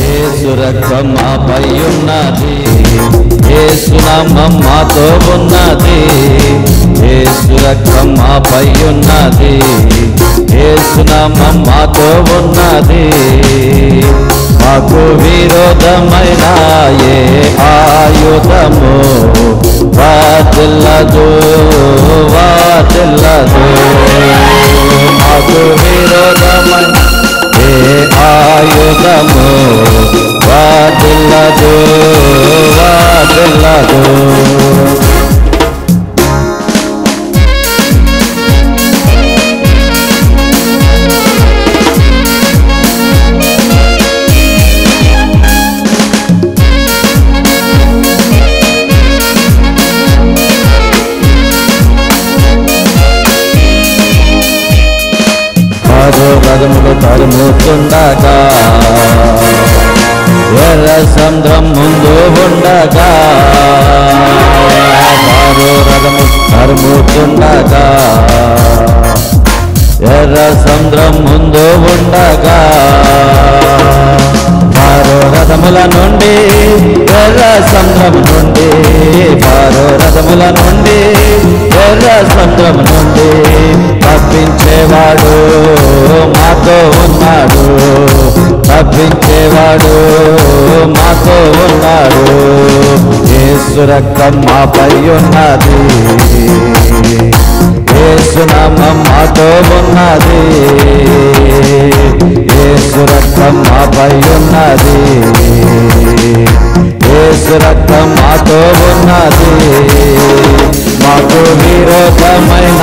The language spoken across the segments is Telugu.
యేసు రక్తం మాపై ఉన్నది. యేసు నామం మాతో ఉన్నది. యేసు రక్తం మాపై ఉన్నది. యేసు మాతో ఉన్నది. మాకు విరోధమైన ఏ ఆయుధము? వాటిల్లదు వాటిల్లదు. మాకు విరోధమైన ఏ ఆయుధము? వాటిల్లదు వాటిల్లదు. రథములు తరుముతుండగా. ఎర్ర సంద్రం ముందు ఉండగా. మరో రథము తరుముతుండగా. ఎర్ర సముద్రం ముందు ఉండగా. మరో రథముల నుండి ఎర్ర సముద్రం నుండి. వారు రథముల నుండి ఎర్ర సముద్రం నుండి. తప్పించేవాడు మాతో ఉన్నాడు. తప్పించేవాడు మాతో ఉన్నాడు. యేసు రక్తం మాపై ఉన్నది. యేసు మాతో ఉన్నది. యేసు రక్తం మాపై ఉన్నది. యేసు రక్తం మాతో ఉన్నది. మాకు విరోధమైన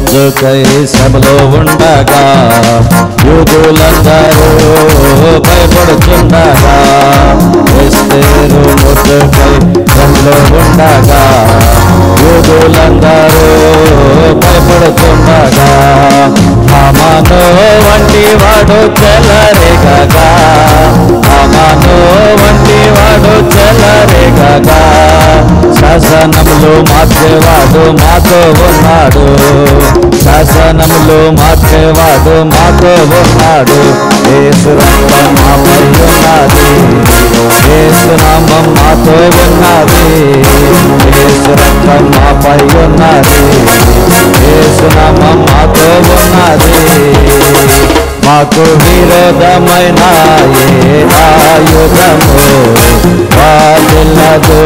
ఎస్తేరు ముద్దుకై సభలో ఉండగా యూదులందరూ భయపడుతుండగా ఎస్తేరు ముద్దుకై సభలో ఉండగా యూదులందరూ భయపడుతుండగా అమను వంటి వాడు చెలరేగగా అమను వంటి వాడు చెలరేగగా శాసనములు మార్చేవాడు మాతో ఉన్నాడు. శాసనములు మార్చేవాడు మాతో ఉన్నాడు. ఏసు రక్తం మాపై ఉన్నది ఏసు మాతో ఉన్నది ఏసు మాపై ఉన్నది ఏసునామం మాతో ఉన్నది మాకు విరోధమైన ఏ ఆయుధము వాదిల్లదు